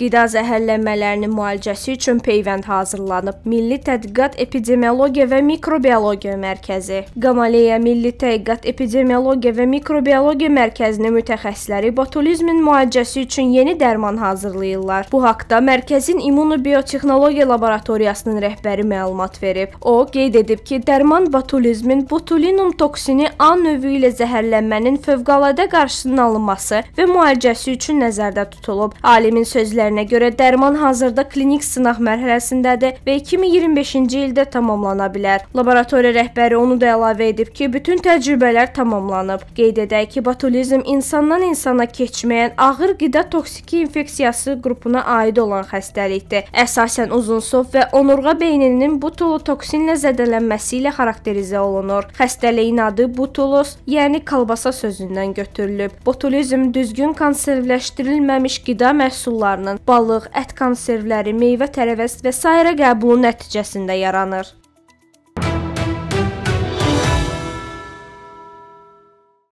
Qida zəhərlənmələrinin müalicəsi üçün peyvənd hazırlanıb. Milli Tədqiqat Epidemiologiya və Mikrobiologiya Mərkəzi. Qamaleya Milli Tədqiqat Epidemiologiya və Mikrobiologiya Mərkəzinin mütəxəssisləri botulizmin müalicəsi üçün yeni dərman hazırlayırlar. Bu haqqda mərkəzin İmmunobiotexnologiya laboratoriyasının rəhbəri məlumat verib. O qeyd edib ki, dərman botulizmin botulinum toksini A növü ilə zəhərlənmənin fövqəladə qarşısının alınması və müalicəsi üçün nəzərdə tutulub. Alimin sözlərinə görə dərman hazırda klinik sınaq mərhələsindədir və 2025-ci ildə tamamlana bilər. Laboratoriya rəhbəri onu da əlavə edib ki, bütün təcrübələr tamamlanıb. Qeyd edək ki, botulizm insandan insana keçməyən ağır qida toksiki infeksiyası qrupuna aid olan xəstəlikdir. Əsasən uzunsov və onurğa beyninin butulotoksinlə zədələnməsi ilə xarakterizə olunur. Xəstəliyin adı butulos, yəni kolbasa sözündən götürülüb. Botulizm düzgün konservləşdirilməmiş qida məhsullarının, balıq, ət konservləri, meyvə-tərəvəz və sairə qəbulu nəticəsində yaranır.